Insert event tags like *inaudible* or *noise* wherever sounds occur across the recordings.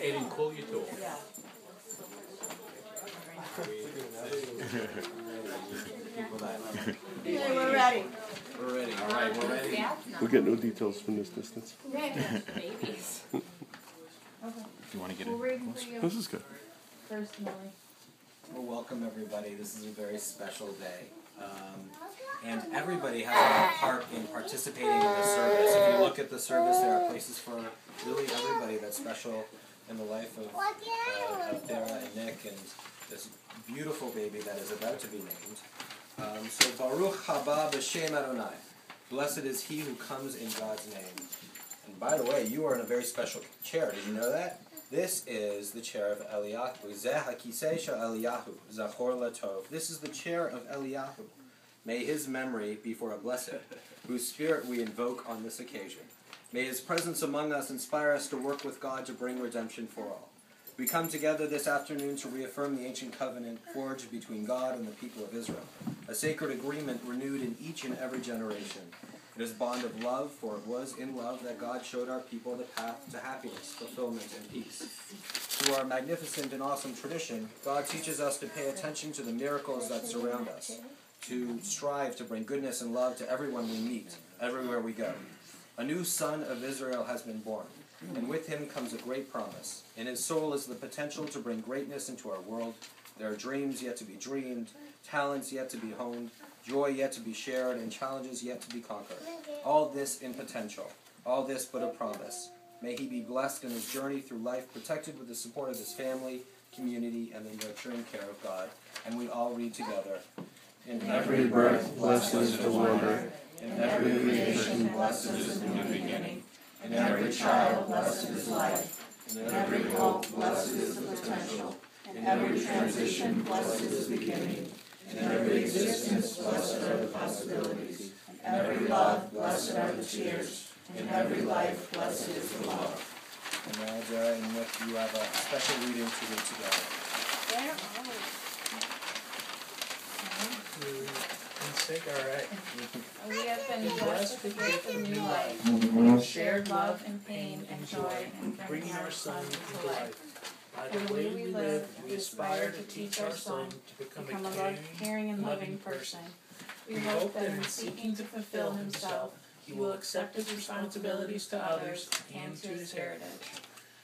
Aiden, call your door. Okay, we're ready. We're ready. All right, we're ready. We get no details from this distance. *laughs* Babies. You want to get We're it? waiting This is good. first, Molly. Well, welcome everybody. This is a very special day. Um, and everybody has a part in participating in this service. If you look at the service, there are places for really everybody that's special in the life of, uh, of Dara and Nick and this beautiful baby that is about to be named. Um, so Baruch haba b'shem Adonai. Blessed is he who comes in God's name. And by the way, you are in a very special chair. Did you know that? This is the chair of Eliyahu. Zeh hakisei shel Eliyahu, zachor latov. This is the chair of Eliyahu. May his memory be for a blessed, whose spirit we invoke on this occasion. May his presence among us inspire us to work with God to bring redemption for all. We come together this afternoon to reaffirm the ancient covenant forged between God and the people of Israel, a sacred agreement renewed in each and every generation. It is a bond of love, for it was in love that God showed our people the path to happiness, fulfillment, and peace. Through our magnificent and awesome tradition, God teaches us to pay attention to the miracles that surround us, to strive to bring goodness and love to everyone we meet, everywhere we go. A new son of Israel has been born, hmm. and with him comes a great promise. In his soul is the potential to bring greatness into our world. There are dreams yet to be dreamed, talents yet to be honed, joy yet to be shared, and challenges yet to be conquered. All this in potential, all this but a promise. May he be blessed in his journey through life, protected with the support of his family, community, and the nurturing care of God. And we all read together. In Every breath, blessed is the wonder. In every creation, blessed is the new beginning. In every child, blessed is life. In every hope, blessed is the potential. In every transition, blessed is the beginning. In every existence, blessed are the possibilities. In every love, blessed are the tears. In every life, blessed is the love. And now, Dara uh, and Nick, you have a special reading to read together. There. Sick, all right. *laughs* We have been blessed with the gift of new life. We have shared love and pain and joy in bringing our son to life. By the the way we live, we aspire to teach our son to become Become a a caring, caring and loving person. We hope that in seeking to fulfill himself, he will accept his responsibilities to others and to his heritage.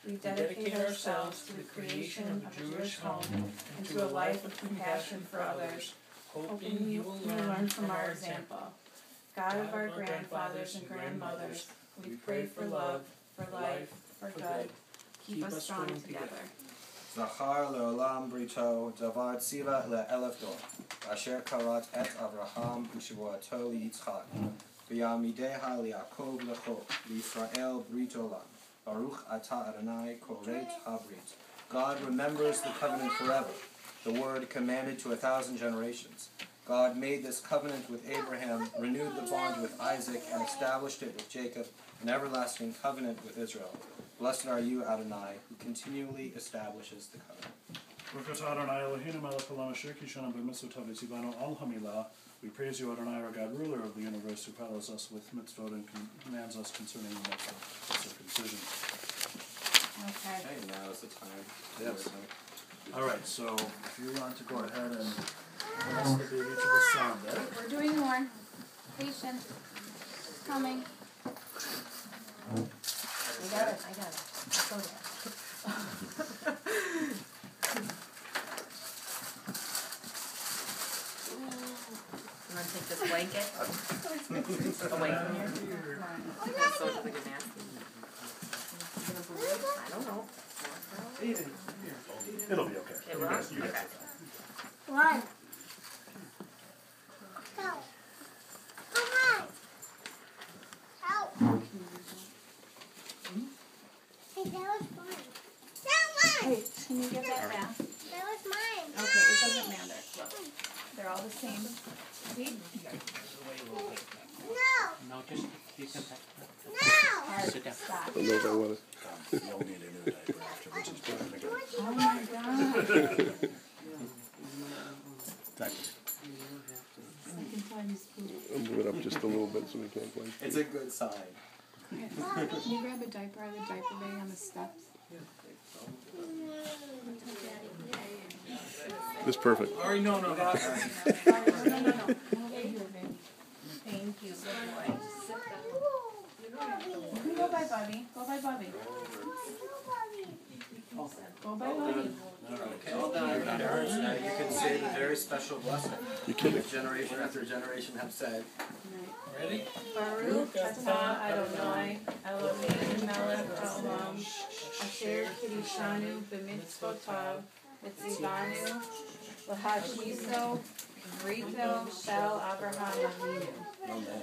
We dedicate ourselves to the creation of a Jewish home and to a life of compassion for others, hoping you will learn from our example. God of our grandfathers and grandmothers, we pray for love, for life, for good. Keep us strong together. Zachar leolam brito, davar tziva le'elef asher karat et Avraham ushuato liyitzchak, v'yamideha li'akov lecho, li'Yisrael brit olam, baruch ata Adonai koret habrit. God remembers the covenant forever the word commanded to a thousand generations. God made this covenant with Abraham, renewed the bond with Isaac, and established it with Jacob, an everlasting covenant with Israel. Blessed are you, Adonai, who continually establishes the covenant. Baruch atah Adonai Eloheinu melech haolam asher kishanu b'mitzvotav v'tzivanu al hamilah. We praise you, Adonai, our God, ruler of the universe, who follows us with mitzvot and commands us concerning the mitzvot of circumcision. Okay. Hey, now is the time. Yes. All right, so if you want to go ahead and bless the baby to the sound, eh? We're doing more. Patient. Coming. I got it, I got it. Go there. You wanna take this blanket *laughs* away from here? That's so freaking nasty. I don't know. It'll be okay. It You guys- you guys Okay. will. One. Hey, can you get that mask? Okay, it doesn't matter. Look, they're all the same. See? No, just, you can, Hard. sit down. Stop. I know I want You'll need a new diaper afterwards. It's better to get Oh my god. diapers. I can tell you spooked. to move it up just a little bit so we can't play. It's a good sign. Can you grab a diaper out of the diaper bag on the steps? It's perfect. Ari, *laughs* no, no, no. No, no, no, no. Over here, baby. Thank you, good boy. You can go by Bobby. Go by Bobby. Go by Bobby. Okay. Parents, now you can say the very special blessing. You're kidding. Generation after generation have said. Ready? Baruch atah Adonai Eloheinu melech haolam asher kiddushanu b'mitzvotav v'tzivanu l'hashiso brito shel Abraham Avinu. Amen.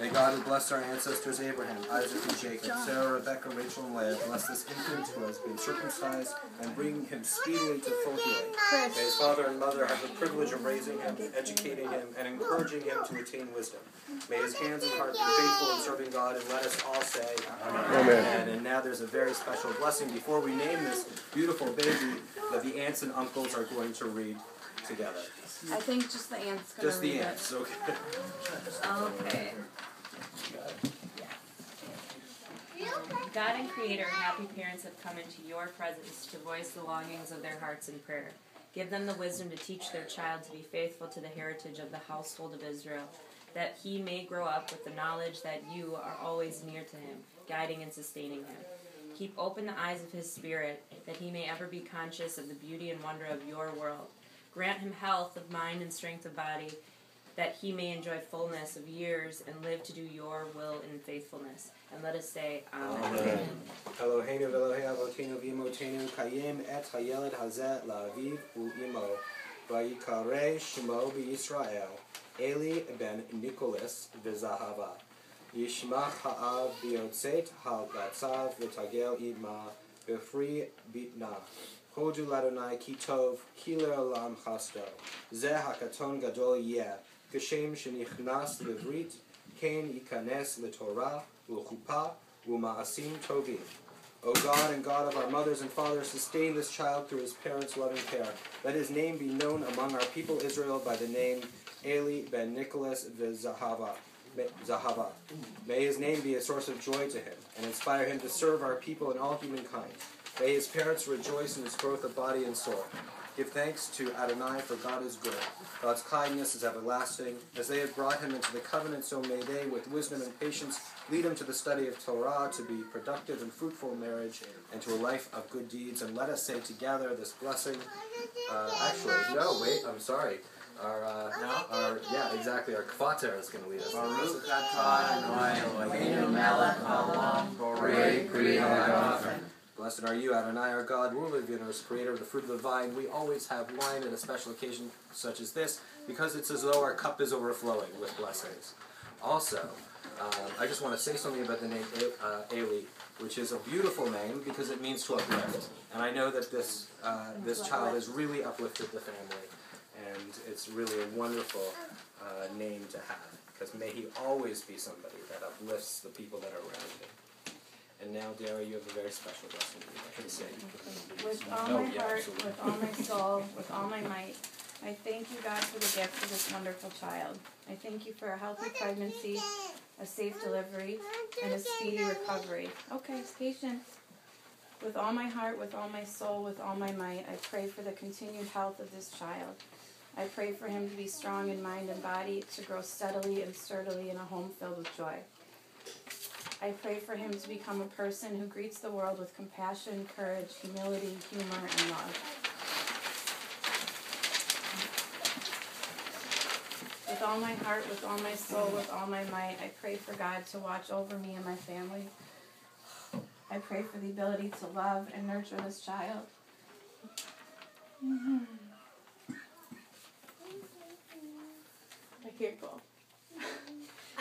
May God who our ancestors Abraham, Isaac, and Jacob, Sarah, Rebecca, Rachel, and Leah, bless this infant who has been circumcised and bring him speedily to full healing. May his father and mother have the privilege of raising him, educating him, and encouraging him to attain wisdom. May his hands and heart be faithful in serving God, and let us all say, Amen. Amen. And now there's a very special blessing before we name this beautiful baby that the aunts and uncles are going to read together. I think just the aunts. gonna Just read the it. aunts, okay. Okay. God and Creator, happy parents have come into your presence to voice the longings of their hearts in prayer. Give them the wisdom to teach their child to be faithful to the heritage of the household of Israel, that he may grow up with the knowledge that you are always near to him, guiding and sustaining him. Keep open the eyes of his spirit, that he may ever be conscious of the beauty and wonder of your world. Grant him health of mind and strength of body, that he may enjoy fullness of years and live to do your will in faithfulness. And let us say, Amen. Shmo Eli ben Nicholas Yishmach ha'av ha'batzav v'tagel ima bitna. Hodu ladonai kitov hiler chasto. Ze hakaton gadol. Geshem shenichnas litorah umaasim tovim. O God and God of our mothers and fathers, sustain this child through his parents' loving care. Let his name be known among our people Israel by the name Eli ben Nicholas Zahava. Zahava. May his name be a source of joy to him and inspire him to serve our people and all humankind. May his parents rejoice in his growth of body and soul. Give thanks to Adonai, for God is good. God's kindness is everlasting. As they have brought him into the covenant, so may they, with wisdom and patience, lead him to the study of Torah, to be productive and fruitful in marriage, and to a life of good deeds. And let us say together this blessing. Uh, actually, no, wait, I'm sorry. Our, uh, our, yeah, exactly. Our kvater is going to lead us. Baruch melech borei. Blessed are you, Adonai, our God, ruler of the universe, creator of the fruit of the vine. We always have wine at a special occasion such as this because it's as though our cup is overflowing with blessings. Also, um, I just want to say something about the name uh, which is a beautiful name because it means to uplift. And I know that this uh, this child has really uplifted the family, and it's really a wonderful uh, name to have because may he always be somebody that uplifts the people that are around him. And now, Dara, you have a very special blessing I can say. With all Oh, my yeah, heart, absolutely. with all my soul, *laughs* with all my might, I thank you, God, for the gift of this wonderful child. I thank you for a healthy pregnancy, a safe delivery, and a speedy recovery. Okay, patience. With all my heart, with all my soul, with all my might, I pray for the continued health of this child. I pray for him to be strong in mind and body, to grow steadily and sturdily in a home filled with joy. I pray for him to become a person who greets the world with compassion, courage, humility, humor, and love. With all my heart, with all my soul, with all my might, I pray for God to watch over me and my family. I pray for the ability to love and nurture this child. I can't go.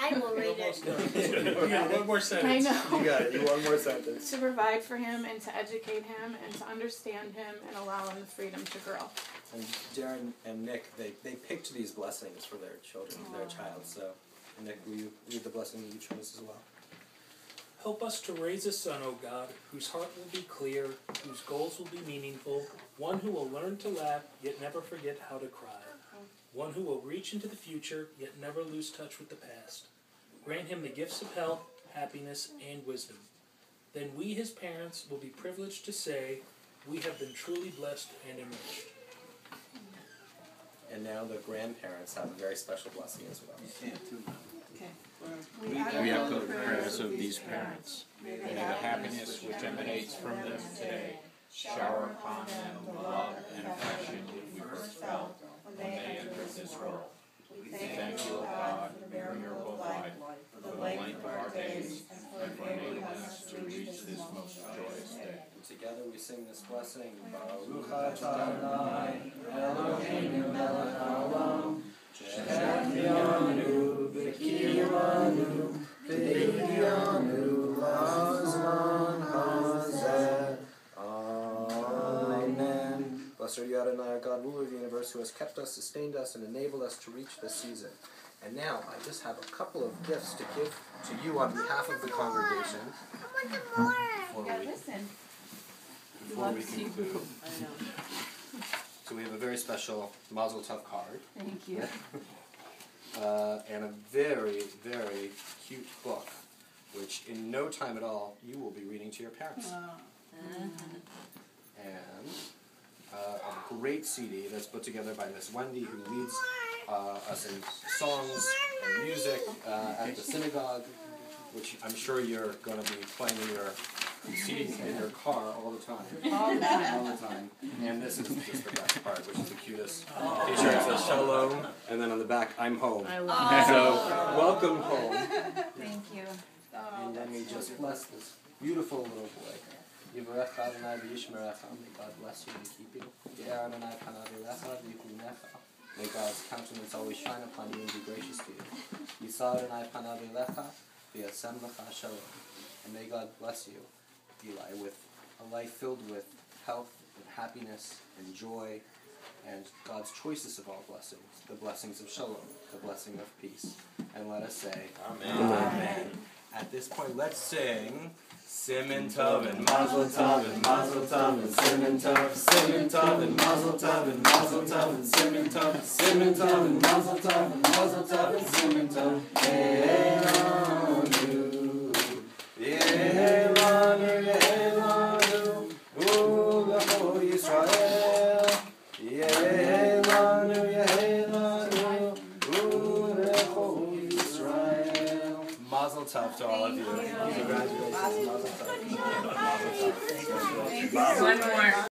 I I will read it. Yeah, one more sentence. I sentence. know. got it. You one more sentence. To provide for him and to educate him and to understand him and allow him the freedom to grow. And Darren and Nick, they, they picked these blessings for their children, for their child. So, Nick, will you read the blessing that you chose as well? Help us to raise a son, O God, whose heart will be clear, whose goals will be meaningful, one who will learn to laugh yet never forget how to cry, one who will reach into the future yet never lose touch with the past. Grant him the gifts of health, happiness, and wisdom. Then we, his parents, will be privileged to say, We have been truly blessed and enriched. And now the grandparents have a very special blessing as well. We echo the prayers of these parents. May the happiness which emanates from them today shower upon them the love and affection we first felt when they entered this world. We thank you, O God, for the miracle of life, for the length of our days, and for enabling us to reach this most joyous day. Together we sing this blessing. Baruch Adonai, Eloheinu melech haolam, v'kiyanu v'higyanu lazman hazeh. Amen. Blessed are you, Adonai, our God, ruler of the universe, who has kept us, sustained us, and enabled us to reach this season. And now I just have a couple of gifts to give to you on behalf of the congregation. Before we before we conclude. So we have a very special Mazel Tov card Thank you. *laughs* uh, and a very, very cute book, which in no time at all you will be reading to your parents. And uh, a great CD that's put together by Miss Wendy, who leads uh, us in songs and music uh, at the synagogue, which I'm sure you're going to be playing in your CDs in your car all the time. All the time. All the time. And this is just the best part, which is the cutest T-shirt. It says Shalom, and then on the back, I'm home. I love So, welcome home. Thank you. And then we just bless this beautiful little boy. Yivarech Adonai v'yishmerecha. May God bless you and keep you. Ye'er Adonai panav elecha v'yichunecha. May God's countenance always shine upon you and be gracious to you. Yisa Adonai panav elecha v'yasem lecha shalom. And may God bless you, Eli, with a life filled with health and happiness and joy and God's choicest of all blessings, the blessings of shalom, the blessing of peace. And let us say, amen. Amen. At this point, let's sing Simin Tov and Mazel Tov and Mazel Tov and Simin Tov, Simin Tov and Mazel Tov and Mazel Tov and Simin Tov, Simin Tov and Mazel Tov and Mazel Tov and Simin Tov. Yehelanu, Yehelanu, Yehelanu, Ulecho Yisrael. Yehelanu, Yehelanu, Ulecho Yisrael. Mazel Tov to all of you. Congratulations, Mazel Tov. One more.